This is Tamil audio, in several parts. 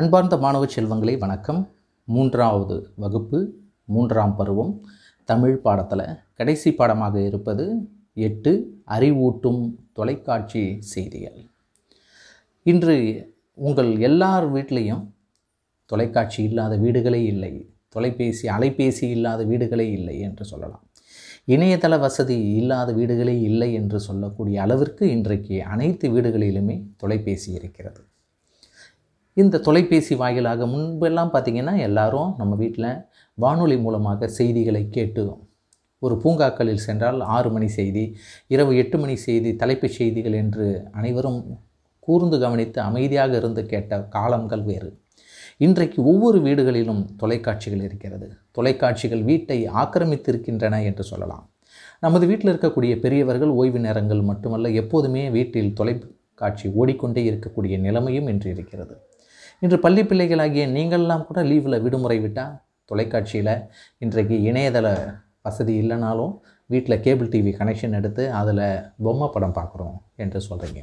அன்பார்ந்த மாணவ செல்வங்களே வணக்கம். மூன்றாவது வகுப்பு மூன்றாம் பருவம் தமிழ் பாடத்தில் கடைசி பாடமாக இருப்பது எட்டு அறிவூட்டும் தொலைக்காட்சி செய்திகள். இன்று உங்கள் எல்லார் வீட்லேயும் தொலைக்காட்சி இல்லாத வீடுகளே இல்லை தொலைபேசி அலைபேசி இல்லாத வீடுகளே இல்லை என்று சொல்லலாம். இணையதள வசதி இல்லாத வீடுகளே இல்லை என்று சொல்லக்கூடிய அளவிற்கு இன்றைக்கு அனைத்து வீடுகளிலுமே தொலைபேசி இருக்கிறது. இந்த தொலைபேசி வாயிலாக முன்பெல்லாம் பார்த்திங்கன்னா எல்லாரும் நம்ம வீட்டில் வானொலி மூலமாக செய்திகளை கேட்டு ஒரு பூங்காக்களில் சென்றால் ஆறு மணி செய்தி இரவு எட்டு மணி செய்தி தலைப்புச் செய்திகள் என்று அனைவரும் கூர்ந்து கவனித்து அமைதியாக இருந்து கேட்ட காலங்கள் வேறு. இன்றைக்கு ஒவ்வொரு வீடுகளிலும் தொலைக்காட்சிகள் இருக்கிறது. தொலைக்காட்சிகள் வீட்டை ஆக்கிரமித்திருக்கின்றன என்று சொல்லலாம். நமது வீட்டில் இருக்கக்கூடிய பெரியவர்கள் ஓய்வு நேரங்கள் மட்டுமல்ல எப்போதுமே வீட்டில் தொலைக்காட்சி ஓடிக்கொண்டே இருக்கக்கூடிய நிலைமையும் இன்று இருக்கிறது. இன்று பள்ளி பிள்ளைகளாகிய நீங்கள்லாம் கூட லீவில் விடுமுறை விட்டால் தொலைக்காட்சியில் இன்றைக்கு இணையதள வசதி இல்லைனாலும் வீட்டில் கேபிள் டிவி கனெக்ஷன் எடுத்து அதில் பொம்மை படம் பார்க்குறோம் என்று சொல்கிறீங்க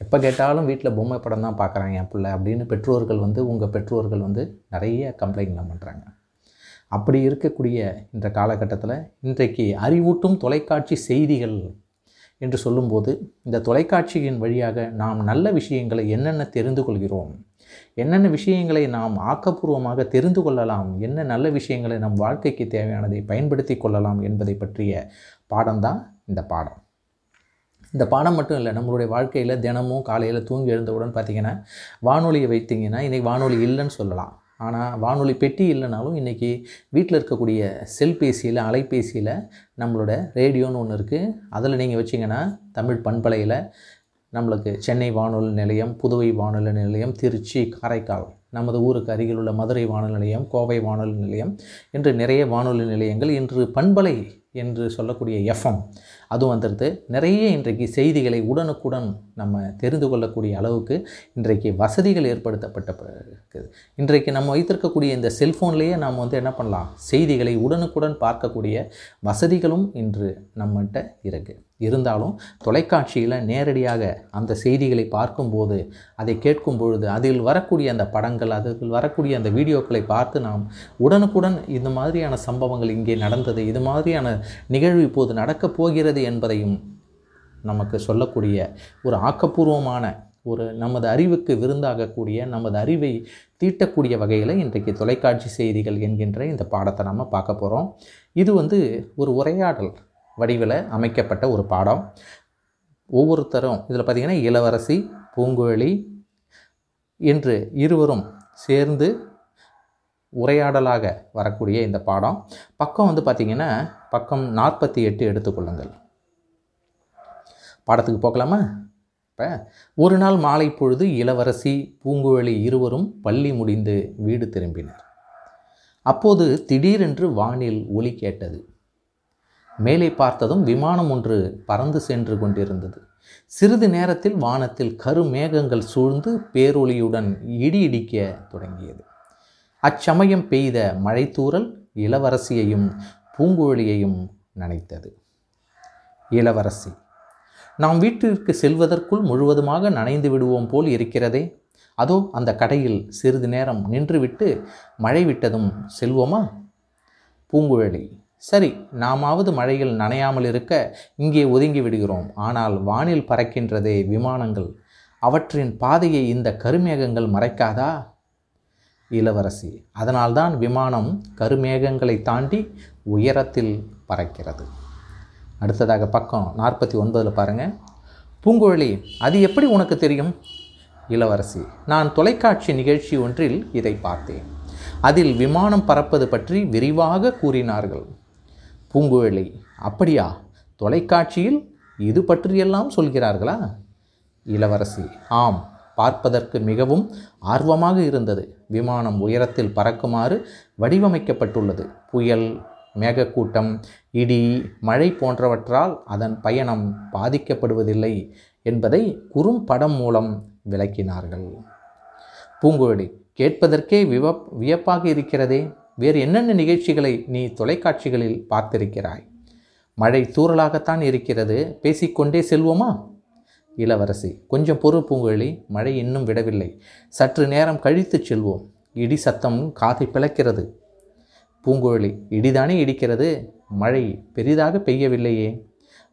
எப்போ கேட்டாலும் வீட்டில் பொம்மை படம் தான் பார்க்குறாங்க என் பிள்ளை அப்படின்னு பெற்றோர்கள் வந்து உங்கள் பெற்றோர்கள் வந்து நிறைய கம்ப்ளைண்ட்லாம் பண்ணுறாங்க அப்படி இருக்கக்கூடிய இந்த காலகட்டத்தில் இன்றைக்கு அறிவூட்டும் தொலைக்காட்சி செய்திகள் என்று சொல்லும்போது இந்த தொலைக்காட்சியின் வழியாக நாம் நல்ல விஷயங்களை என்னென்ன தெரிந்து கொள்கிறோம்? என்னென்ன விஷயங்களை நாம் ஆக்கப்பூர்வமாக தெரிந்து கொள்ளலாம்? என்ன நல்ல விஷயங்களை நம் வாழ்க்கைக்கு தேவையானதை பயன்படுத்தி கொள்ளலாம் என்பதை பற்றிய பாடம்தான் இந்த பாடம். இந்த பாடம் மட்டும் இல்லை நம்மளுடைய வாழ்க்கையில் தினமும் காலையில் தூங்கி எழுந்தவுடன் பார்த்திங்கன்னா வானொலியை வைத்திங்கன்னா இன்றைக்கி வானொலி இல்லைன்னு சொல்லலாம். ஆனால் வானொலி பெட்டி இல்லைனாலும் இன்றைக்கி வீட்டில் இருக்கக்கூடிய செல்பேசியில் அலைபேசியில் நம்மளோட ரேடியோன்னு ஒன்று இருக்குது அதில் நீங்கள் வச்சிங்கன்னா தமிழ் பண்பலையில் நம்மளுக்கு சென்னை வானொலி நிலையம் புதுவை வானொலி நிலையம் திருச்சி காரைக்கால் நமது ஊருக்கு அருகில் உள்ள மதுரை வானொலி நிலையம் கோவை வானொலி நிலையம் என்று நிறைய வானொலி நிலையங்கள் இன்று பண்பலை என்று சொல்லக்கூடிய எஃப்எம். அதுவும் வந்துடுது நிறைய இன்றைக்கு செய்திகளை உடனுக்குடன் நம்ம தெரிந்து கொள்ளக்கூடிய அளவுக்கு இன்றைக்கு வசதிகள் ஏற்படுத்தப்பட்ட இருக்குது இன்றைக்கு நம்ம வைத்திருக்கக்கூடிய இந்த செல்ஃபோன்லேயே நாம் வந்து என்ன பண்ணலாம்? செய்திகளை உடனுக்குடன் பார்க்கக்கூடிய வசதிகளும் இன்று நம்மகிட்ட இருக்குது இருந்தாலும் தொலைக்காட்சியில் நேரடியாக அந்த செய்திகளை பார்க்கும்போது அதை கேட்கும் பொழுது அதில் வரக்கூடிய அந்த படங்கள் அதில் வரக்கூடிய அந்த வீடியோக்களை பார்த்து நாம் உடனுக்குடன் இந்த மாதிரியான சம்பவங்கள் இங்கே நடந்தது இது மாதிரியான நிகழ்வு இப்போது நடக்கப் போகிறது என்பதையும் நமக்கு சொல்லக்கூடிய ஒரு ஆக்கப்பூர்வமான ஒரு நமது அறிவுக்கு விருந்தாகக்கூடிய நமது அறிவை தீட்டக்கூடிய வகையில் இன்றைக்கு தொலைக்காட்சி செய்திகள் என்கின்ற இந்த பாடத்தை நம்ம பார்க்க போகிறோம் இது வந்து ஒரு உரையாடல். வடிவில் அமைக்கப்பட்ட ஒரு பாடம். ஒவ்வொருத்தரும் இதில் பார்த்திங்கன்னா இளவரசி பூங்குழலி என்று இருவரும் சேர்ந்து உரையாடலாக வரக்கூடிய இந்த பாடம். பக்கம் வந்து பார்த்திங்கன்னா பக்கம் நாற்பத்தி எட்டு எடுத்துக்கொள்ளுங்கள் பாடத்துக்கு போகலாமா? இப்போ ஒரு நாள் மாலை பொழுது இளவரசி பூங்குழலி இருவரும் பள்ளி முடிந்து வீடு திரும்பினர். அப்போது திடீரென்று வானில் ஒலி கேட்டது. மேலே பார்த்ததும் விமானம் ஒன்று பறந்து சென்று கொண்டிருந்தது. சிறிது நேரத்தில் வானத்தில் கருமேகங்கள் சூழ்ந்து பேரொளியுடன் இடி இடிக்க தொடங்கியது. அச்சமயம் பெய்த மழைத்தூறல் இளவரசியையும் பூங்குழலியையும் நனைத்தது. இளவரசி நாம் வீட்டிற்கு செல்வதற்குள் முழுவதுமாக நனைந்து விடுவோம் போல் இருக்கிறதே. அதோ அந்த கடையில் சிறிது நேரம் நின்றுவிட்டு மழை விட்டதும் செல்வோமா? பூங்குழலி சரி நாமாவது மழையில் நனையாமல் இருக்க இங்கே ஒதுங்கி விடுகிறோம். ஆனால் வானில் பறக்கின்றதே விமானங்கள். அவற்றின் பாதையை இந்த கருமேகங்கள் மறைக்காதா? இளவரசி அதனால்தான் விமானம் கருமேகங்களை தாண்டி உயரத்தில் பறக்கிறது. அடுத்ததாக பக்கம் நாற்பத்தி ஒன்பதில் பாருங்கள் பூங்குழலி அது எப்படி உனக்கு தெரியும்? இளவரசி நான் தொலைக்காட்சி நிகழ்ச்சி ஒன்றில் இதை பார்த்தேன். அதில் விமானம் பறப்பது பற்றி விரிவாக கூறினார்கள். பூங்குழலி. அப்படியா? தொலைக்காட்சியில் இது பற்றியெல்லாம் சொல்கிறார்களா? இளவரசி ஆம் பார்ப்பதற்கு மிகவும் ஆர்வமாக இருந்தது. விமானம் உயரத்தில் பறக்குமாறு வடிவமைக்கப்பட்டுள்ளது. புயல் மேகக்கூட்டம் இடி மழை போன்றவற்றால் அதன் பயணம் பாதிக்கப்படுவதில்லை என்பதை குறும்படம் மூலம் விளக்கினார்கள். பூங்குழலி கேட்பதற்கே விவப் வியப்பாக இருக்கிறதே. வேறு என்னென்ன நிகழ்ச்சிகளை நீ தொலைக்காட்சிகளில் பார்த்திருக்கிறாய்? மழை தூறலாகத்தான் இருக்கிறது. பேசிக்கொண்டே செல்வோமா? இளவரசி கொஞ்சம் பொறு மழை இன்னும் விடவில்லை. சற்று நேரம் கழித்து செல்வோம். இடி சத்தம் காதை பிளக்கிறது. பூங்குழலி இடிதானே இடிக்கிறது. மழை பெரிதாக பெய்யவில்லையே.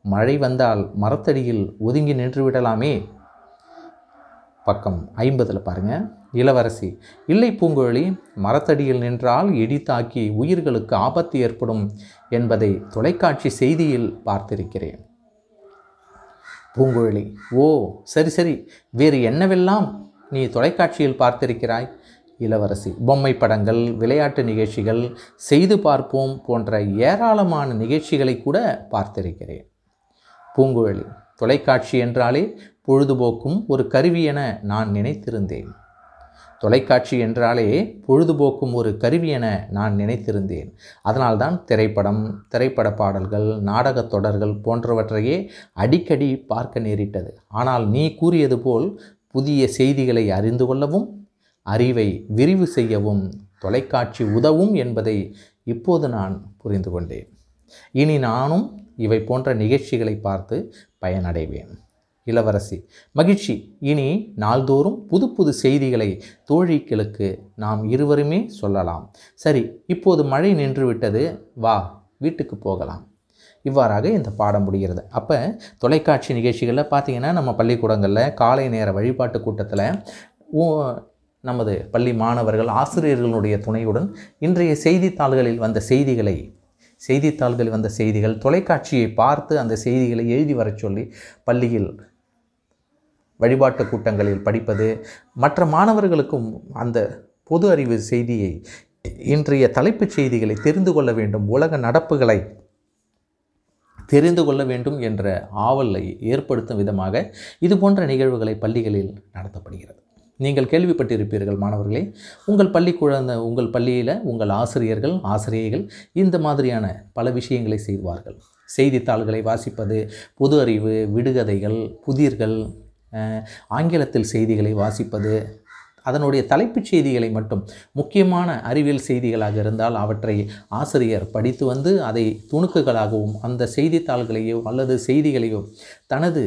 மழை வந்தால் மரத்தடியில் ஒதுங்கி நின்று விடலாமே பக்கம் ஐம்பதில் பாருங்கள் இளவரசி. இல்லை பூங்குழலி மரத்தடியில் நின்றால் இடி தாக்கி உயிர்களுக்கு ஆபத்து ஏற்படும் என்பதை தொலைக்காட்சி செய்தியில் பார்த்திருக்கிறேன். பூங்குழலி ஓ சரி சரி வேறு என்னவெல்லாம் நீ தொலைக்காட்சியில் பார்த்திருக்கிறாய்? இளவரசி பொம்மை படங்கள் விளையாட்டு நிகழ்ச்சிகள் செய்து பார்ப்போம் போன்ற ஏராளமான நிகழ்ச்சிகளை கூட பார்த்திருக்கிறேன். பூங்குழலி தொலைக்காட்சி என்றாலே பொழுதுபோக்கும் ஒரு கருவி என நான் நினைத்திருந்தேன். தொலைக்காட்சி என்றாலே பொழுதுபோக்கும் ஒரு கருவி என நான் நினைத்திருந்தேன். அதனால்தான் திரைப்படம் திரைப்பட பாடல்கள் நாடகத் தொடர்கள் போன்றவற்றையே அடிக்கடி பார்க்க நேரிட்டது. ஆனால் நீ கூறியது போல் புதிய செய்திகளை அறிந்து கொள்ளவும் அறிவை விரிவு செய்யவும் தொலைக்காட்சி உதவும் என்பதை இப்போது நான் புரிந்து கொண்டேன். இனி நானும் இவை போன்ற நிகழ்ச்சிகளை பார்த்து பயனடைவேன். இளவரசி. மகிழ்ச்சி. இனி நாள்தோறும் புது புது செய்திகளை தோழிகளுக்கு நாம் இருவருமே சொல்லலாம். சரி இப்போது மழை நின்றுவிட்டது. வா வீட்டுக்கு போகலாம். இவ்வாறாக இந்த பாடம் முடிகிறது. அப்போ தொலைக்காட்சி நிகழ்ச்சிகளில் பார்த்திங்கன்னா நம்ம பள்ளிக்கூடங்களில் காலை நேர வழிபாட்டு கூட்டத்தில் நமது பள்ளி மாணவர்கள் ஆசிரியர்களுடைய துணையுடன் இன்றைய செய்தித்தாள்களில் வந்த செய்திகளை செய்தித்தாள்களில் வந்த செய்திகள் தொலைக்காட்சியை பார்த்து அந்த செய்திகளை எழுதி வரச் சொல்லி பள்ளியில் வழிபாட்டு கூட்டங்களில் படிப்பது மற்ற மாணவர்களுக்கும் அந்த பொது அறிவு செய்தியை இன்றைய தலைப்புச் செய்திகளை தெரிந்து கொள்ள வேண்டும் உலக நடப்புகளை தெரிந்து கொள்ள வேண்டும் என்ற ஆவலை ஏற்படுத்தும் விதமாக இது போன்ற நிகழ்வுகளை பள்ளிகளில் நடத்தப்படுகிறது. நீங்கள் கேள்விப்பட்டிருப்பீர்கள் மாணவர்களே உங்கள் பள்ளி குழந்தை உங்கள் பள்ளியில் உங்கள் ஆசிரியர்கள் ஆசிரியைகள் இந்த மாதிரியான பல விஷயங்களை செய்வார்கள். செய்தித்தாள்களை வாசிப்பது பொது அறிவு விடுகதைகள் புதிர்கள் ஆங்கிலத்தில் செய்திகளை வாசிப்பது அதனுடைய தலைப்புச் செய்திகளை மட்டும் முக்கியமான அறிவியல் செய்திகளாக இருந்தால் அவற்றை ஆசிரியர் படித்து வந்து அதை துணுக்குகளாகவும் அந்த செய்தித்தாள்களையோ அல்லது செய்திகளையோ தனது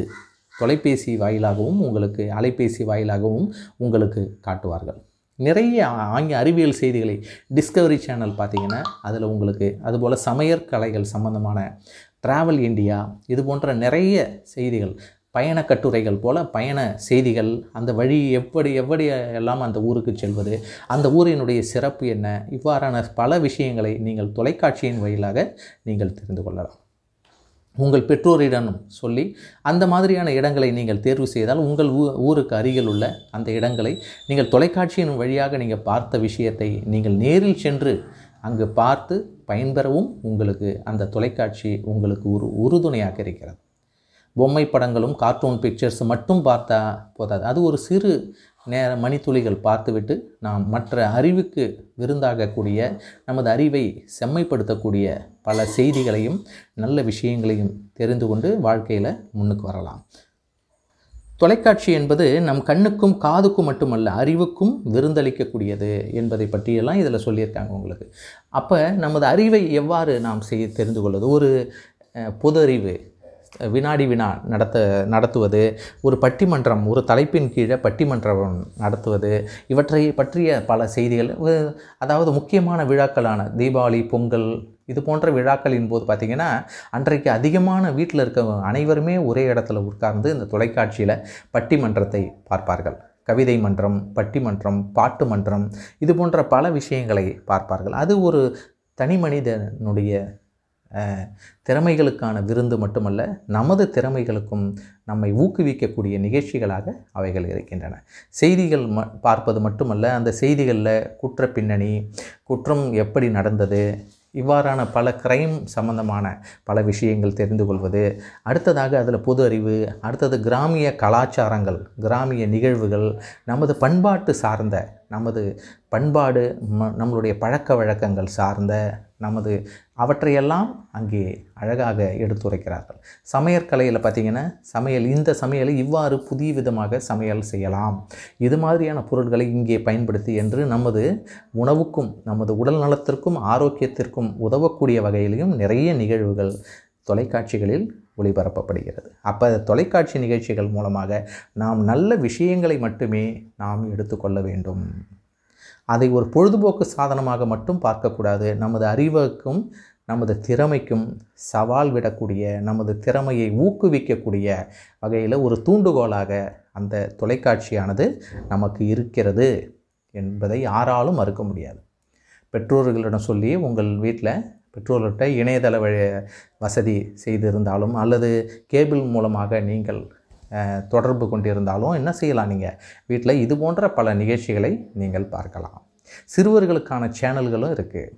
தொலைபேசி வாயிலாகவும் உங்களுக்கு அலைபேசி வாயிலாகவும் உங்களுக்கு காட்டுவார்கள். நிறைய ஆங்கில அறிவியல் செய்திகளை டிஸ்கவரி சேனல் பார்த்தீங்கன்னா அதில் உங்களுக்கு அதுபோல் சமையற்கலைகள் சம்பந்தமான ட்ராவல் இந்தியா இது போன்ற நிறைய செய்திகள் பயண கட்டுரைகள் போல் பயண செய்திகள் அந்த வழி எப்படி எப்படி எல்லாம் அந்த ஊருக்கு செல்வது அந்த ஊரினுடைய சிறப்பு என்ன இவ்வாறான பல விஷயங்களை நீங்கள் தொலைக்காட்சியின் வழியிலாக நீங்கள் தெரிந்து கொள்ளலாம். உங்கள் பெற்றோரிடம் சொல்லி அந்த மாதிரியான இடங்களை நீங்கள் தேர்வு செய்தால் உங்கள் ஊ ஊருக்கு அருகில் உள்ள அந்த இடங்களை நீங்கள் தொலைக்காட்சியின் வழியாக நீங்கள் பார்த்த விஷயத்தை நீங்கள் நேரில் சென்று அங்கு பார்த்து பயன்பெறவும் உங்களுக்கு அந்த தொலைக்காட்சி உங்களுக்கு ஒரு உறுதுணையாக இருக்கிறது. பொம்மை படங்களும் கார்ட்டூன் பிக்சர்ஸ் மட்டும் பார்த்தா போதாது. அது ஒரு சிறு நேர மணித்துளிகள் பார்த்துவிட்டு நாம் மற்ற அறிவுக்கு விருந்தாகக்கூடிய நமது அறிவை செம்மைப்படுத்தக்கூடிய பல செய்திகளையும் நல்ல விஷயங்களையும் தெரிந்து கொண்டு வாழ்க்கையில் முன்னுக்கு வரலாம். தொலைக்காட்சி என்பது நம் கண்ணுக்கும் காதுக்கும் மட்டுமல்ல அறிவுக்கும் விருந்தளிக்கக்கூடியது என்பதை பற்றியெல்லாம் இதில் சொல்லியிருக்காங்க உங்களுக்கு. அப்போ நமது அறிவை எவ்வாறு நாம் செய் தெரிந்து கொள்வது? ஒரு பொது அறிவு வினாடி வினா நடத்த நடத்துவது ஒரு பட்டிமன்றம் ஒரு தலைப்பின் கீழே பட்டிமன்றம் நடத்துவது இவற்றை பற்றிய பல செய்திகள் அதாவது முக்கியமான விழாக்களான தீபாவளி பொங்கல் இது போன்ற விழாக்களின் போது பார்த்திங்கன்னா அன்றைக்கு அதிகமான வீட்டில் இருக்க அனைவருமே ஒரே இடத்துல உட்கார்ந்து இந்த தொலைக்காட்சியில் பட்டிமன்றத்தை பார்ப்பார்கள். கவிதை மன்றம் பட்டிமன்றம் பாட்டு மன்றம் இது போன்ற பல விஷயங்களை பார்ப்பார்கள். அது ஒரு தனி மனிதனுடைய திறமைகளுக்கான விருந்து மட்டுமல்ல நமது திறமைகளுக்கும் நம்மை ஊக்குவிக்கக்கூடிய நிகழ்ச்சிகளாக அவைகள் இருக்கின்றன. செய்திகள் ம பார்ப்பது மட்டுமல்ல அந்த செய்திகளில் குற்ற பின்னணி குற்றம் எப்படி நடந்தது இவ்வாறான பல கிரைம் சம்பந்தமான பல விஷயங்கள் தெரிந்து கொள்வது அடுத்ததாக அதில் பொது அறிவு அடுத்தது கிராமிய கலாச்சாரங்கள் கிராமிய நிகழ்வுகள் நமது பண்பாட்டு சார்ந்த நமது பண்பாடு ம நம்மளுடைய பழக்க வழக்கங்கள் சார்ந்த நமது அவற்றையெல்லாம் அங்கே அழகாக எடுத்துரைக்கிறார்கள். சமையற்கலையில் பார்த்திங்கன்னா சமையல் இந்த சமையலை இவ்வாறு புதிய விதமாக சமையல் செய்யலாம். இது மாதிரியான பொருட்களை இங்கே பயன்படுத்தி என்று நமது உணவுக்கும் நமது உடல் நலத்திற்கும் ஆரோக்கியத்திற்கும் உதவக்கூடிய வகையிலையும் நிறைய நிகழ்வுகள் தொலைக்காட்சிகளில் ஒளிபரப்பப்படுகிறது. அப்போ தொலைக்காட்சி நிகழ்ச்சிகள் மூலமாக நாம் நல்ல விஷயங்களை மட்டுமே நாம் எடுத்துக்கொள்ள வேண்டும். அதை ஒரு பொழுதுபோக்கு சாதனமாக மட்டும் பார்க்கக்கூடாது. நமது அறிவுக்கும் நமது திறமைக்கும் சவால் விடக்கூடிய நமது திறமையை ஊக்குவிக்கக்கூடிய வகையில் ஒரு தூண்டுகோலாக அந்த தொலைக்காட்சியானது நமக்கு இருக்கிறது என்பதை யாராலும் மறுக்க முடியாது. பெற்றோர்களிடம் சொல்லி உங்கள் வீட்டில் பெற்றோர்கிட்ட இணையதள வசதி செய்திருந்தாலும் அல்லது கேபிள் மூலமாக நீங்கள் தொடர்பு கொண்டிருந்தாலும் என்ன செய்யலாம் நீங்கள் வீட்டில் இது போன்ற பல நிகழ்ச்சிகளை நீங்கள் பார்க்கலாம். சிறுவர்களுக்கான சேனல்களும் இருக்குது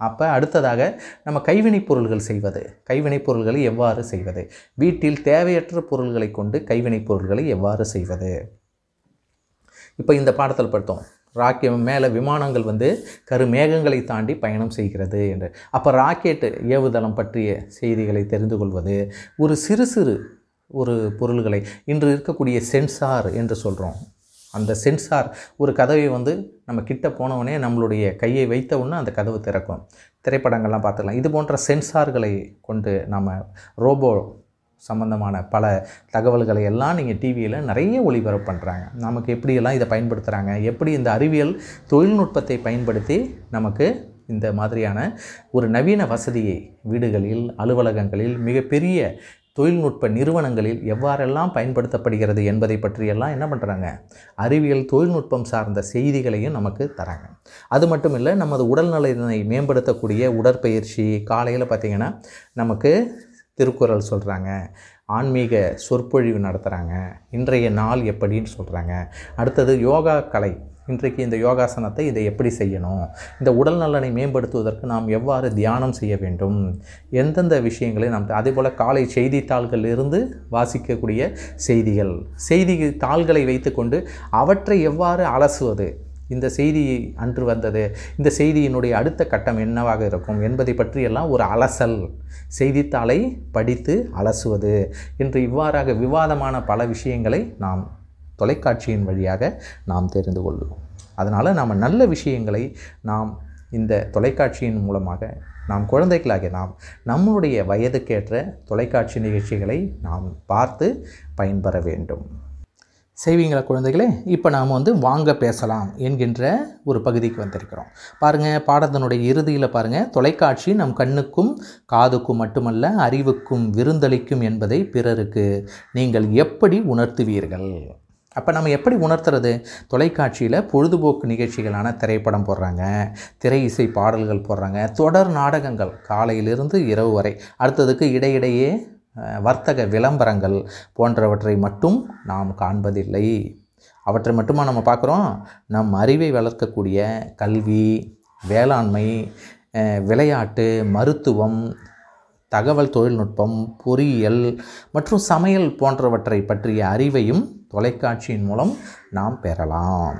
அப்போ அடுத்ததாக நம்ம கைவினைப் பொருள்கள் செய்வது. கைவினைப் பொருள்களை எவ்வாறு செய்வது? வீட்டில் தேவையற்ற பொருள்களை கொண்டு கைவினைப் பொருள்களை எவ்வாறு செய்வது? இப்போ இந்த பாடத்தில் பார்த்தோம் ராக்கெ மேலே விமானங்கள் வந்து கருமேகங்களை தாண்டி பயணம் செய்கிறது என்று. அப்போ ராக்கெட்டு ஏவுதளம் பற்றிய செய்திகளை தெரிந்து கொள்வது. ஒரு சிறு சிறு ஒரு பொருள்களை. இன்று இருக்கக்கூடிய சென்சார் என்று சொல்கிறோம் அந்த சென்சார் ஒரு கதவை வந்து நம்ம கிட்ட போனவுடனே நம்மளுடைய கையை வைத்த உடனே அந்த கதவு திறக்கும். திரைப்படங்கள்லாம் பார்த்துக்கலாம். இது போன்ற சென்சார்களை கொண்டு நம்ம ரோபோ சம்பந்தமான பல தகவல்களை எல்லாம் நீங்கள் டிவியில் நிறைய ஒளிபரப்பு பண்ணுறாங்க நமக்கு எப்படியெல்லாம் இதை பயன்படுத்துகிறாங்க எப்படி இந்த அறிவியல் தொழில்நுட்பத்தை பயன்படுத்தி நமக்கு இந்த மாதிரியான ஒரு நவீன வசதியை வீடுகளில் அலுவலகங்களில் மிகப்பெரிய தொழில்நுட்ப நிறுவனங்களில் எவ்வாறெல்லாம் பயன்படுத்தப்படுகிறது என்பதை பற்றியெல்லாம் என்ன பண்ணுறாங்க அறிவியல் தொழில்நுட்பம் சார்ந்த செய்திகளையும் நமக்கு தராங்க. அது மட்டும் இல்லை நமது உடல்நலனை மேம்படுத்தக்கூடிய உடற்பயிற்சி காலையில் பார்த்திங்கன்னா நமக்கு திருக்குறள் சொல்கிறாங்க ஆன்மீக சொற்பொழிவு நடத்துகிறாங்க இன்றைய நாள் எப்படின்னு சொல்கிறாங்க அடுத்தது யோகா கலை. இன்றைக்கு இந்த யோகாசனத்தை இதை எப்படி செய்யணும்? இந்த உடல் நலனை மேம்படுத்துவதற்கு நாம் எவ்வாறு தியானம் செய்ய வேண்டும்? எந்தெந்த விஷயங்களை நாம் அதே போல் காலை செய்தித்தாள்களிலிருந்து வாசிக்கக்கூடிய செய்திகள் செய்தி தாள்களை வைத்துக்கொண்டு அவற்றை எவ்வாறு அலசுவது? இந்த செய்தி அன்று வந்தது இந்த செய்தியினுடைய அடுத்த கட்டம் என்னவாக இருக்கும்? என்பதை பற்றியெல்லாம் ஒரு அலசல் செய்தித்தாளை படித்து அலசுவது என்று இவ்வாறாக விவாதமான பல விஷயங்களை நாம் தொலைக்காட்சியின் வழியாக நாம் தெரிந்து கொள்வோம் அதனால் நாம் நல்ல விஷயங்களை நாம் இந்த தொலைக்காட்சியின் மூலமாக நாம் குழந்தைகளாகிய நாம் நம்முடைய வயதுக்கேற்ற தொலைக்காட்சி நிகழ்ச்சிகளை நாம் பார்த்து பயன்பெற வேண்டும். செய்வீங்களா குழந்தைகளே? இப்போ நாம் வந்து வாங்க பேசலாம் என்கின்ற ஒரு பகுதிக்கு வந்திருக்கிறோம். பாருங்கள் பாடத்தினுடைய இறுதியில் பாருங்கள் தொலைக்காட்சி நம் கண்ணுக்கும் காதுக்கும் மட்டுமல்ல அறிவுக்கும் விருந்தளிக்கும் என்பதை பிறருக்கு நீங்கள் எப்படி உணர்த்துவீர்கள்? அப்போ நம்ம எப்படி உணர்த்துறது? தொலைக்காட்சியில் பொழுதுபோக்கு நிகழ்ச்சிகளான திரைப்படம் போடுறாங்க திரை இசை பாடல்கள் போடுறாங்க தொடர் நாடகங்கள் காலையிலிருந்து இரவு வரை. அடுத்ததுக்கு இடையிடையே வர்த்தக விளம்பரங்கள் போன்றவற்றை மட்டும் நாம் காண்பதில்லை. அவற்றை மட்டுமா நம்ம பார்க்குறோம்? நம் அறிவை வளர்க்கக்கூடிய கல்வி வேளாண்மை விளையாட்டு மருத்துவம் தகவல் தொழில்நுட்பம் பொறியியல் மற்றும் சமையல் போன்றவற்றை பற்றிய அறிவையும் தொலைக்காட்சியின் மூலம் நாம் பெறலாம்.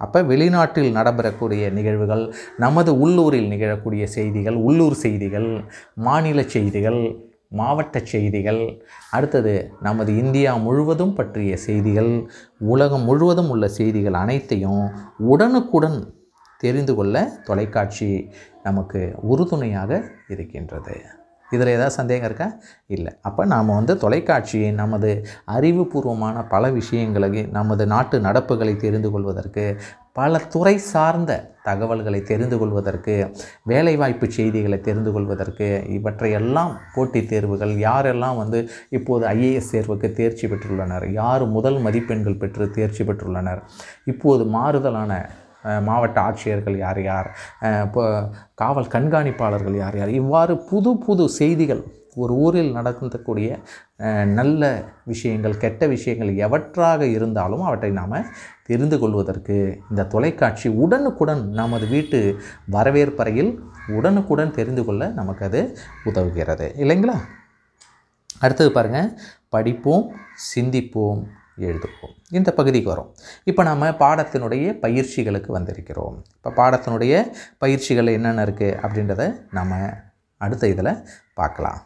அப்போ வெளிநாட்டில் நடைபெறக்கூடிய நிகழ்வுகள் நமது உள்ளூரில் நிகழக்கூடிய செய்திகள் உள்ளூர் செய்திகள் மாநில செய்திகள் மாவட்ட செய்திகள் அடுத்தது நமது இந்தியா முழுவதும் பற்றிய செய்திகள் உலகம் முழுவதும் உள்ள செய்திகள் அனைத்தையும் உடனுக்குடன் தெரிந்து கொள்ள தொலைக்காட்சி நமக்கு உறுதுணையாக இருக்கின்றது. இதில் ஏதாவது சந்தேகம் இருக்கா? இல்லை. அப்போ நாம் வந்து தொலைக்காட்சியை நமது அறிவுபூர்வமான பல விஷயங்களை நமது நாட்டு நடப்புகளை தெரிந்து கொள்வதற்கு பல துறை சார்ந்த தகவல்களை தெரிந்து கொள்வதற்கு வேலைவாய்ப்பு செய்திகளை தெரிந்து கொள்வதற்கு இவற்றையெல்லாம் போட்டித் தேர்வுகள் யாரெல்லாம் வந்து இப்போது ஐஏஎஸ் தேர்வுக்கு தேர்ச்சி பெற்றுள்ளனர் யார் முதல் மதிப்பெண்கள் பெற்று தேர்ச்சி பெற்றுள்ளனர் இப்போது மாறுதலான மாவட்ட ஆட்சியர்கள் யார் யார்? இப்போ காவல் கண்காணிப்பாளர்கள் யார் யார்? இவ்வாறு புது புது செய்திகள் ஒரு ஊரில் நடக்கக்கூடிய நல்ல விஷயங்கள் கெட்ட விஷயங்கள் எவற்றாக இருந்தாலும் அவற்றை நாம் தெரிந்து கொள்வதற்கு இந்த தொலைக்காட்சி உடனுக்குடன் நமது வீட்டு வரவேற்பறையில் உடனுக்குடன் தெரிந்து கொள்ள நமக்கு அது உதவுகிறது. இல்லைங்களா? அடுத்தது பாருங்கள் படிப்போம் சிந்திப்போம். எழுதுவோம். இந்த பகுதிக்கு வரும். இப்போ நாம் பாடத்தினுடைய பயிற்சிகளுக்கு வந்திருக்கிறோம். இப்போ பாடத்தினுடைய பயிற்சிகள் என்னென்ன இருக்குது அப்படின்றத நம்ம அடுத்த இதில் பார்க்கலாம்.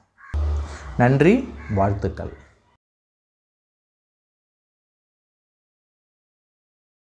நன்றி வாழ்த்துக்கள்.